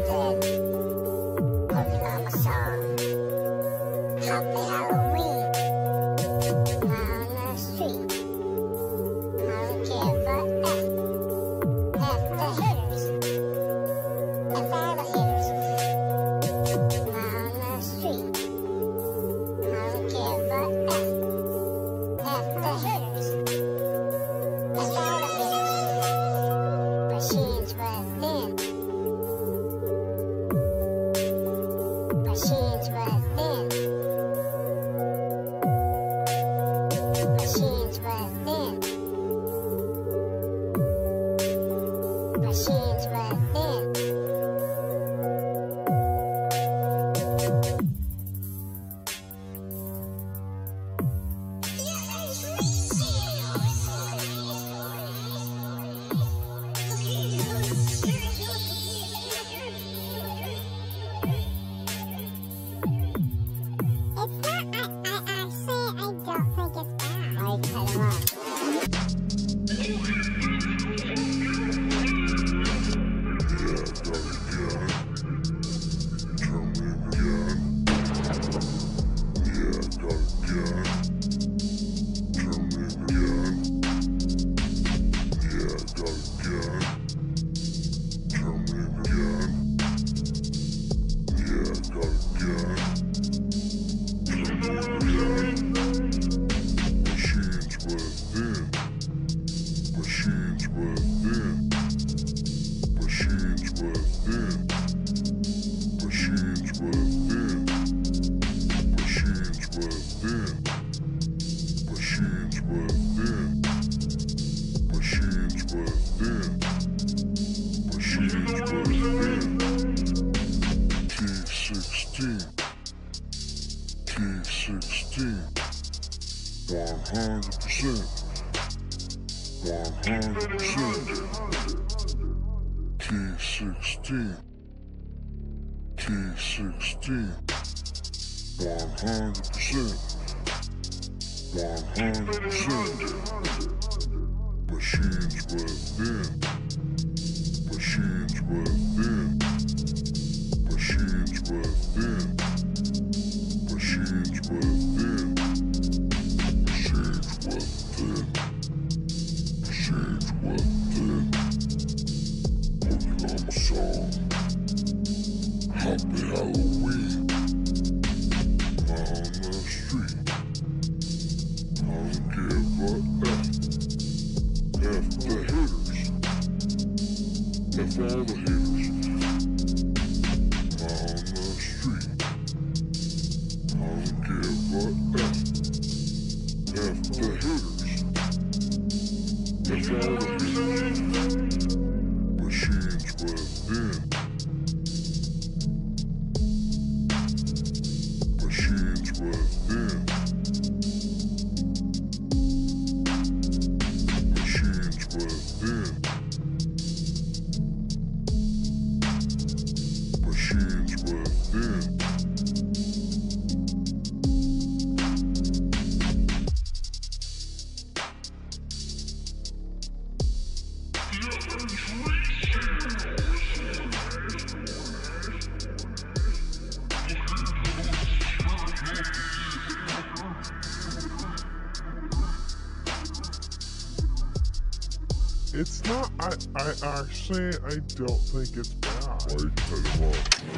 Talk. machines were thin. Machines were. Machines thin. 316. 100%. 100%. T16. T16. 100%. 100%. Machines within. Machines within. Song. Happy Halloween. On the street. I don't give a F. F the haters. F all the haters. On the street. I don't give a F. F the haters. F all the haters. It's not. I. I actually. I don't think it's bad. Why you cut him off?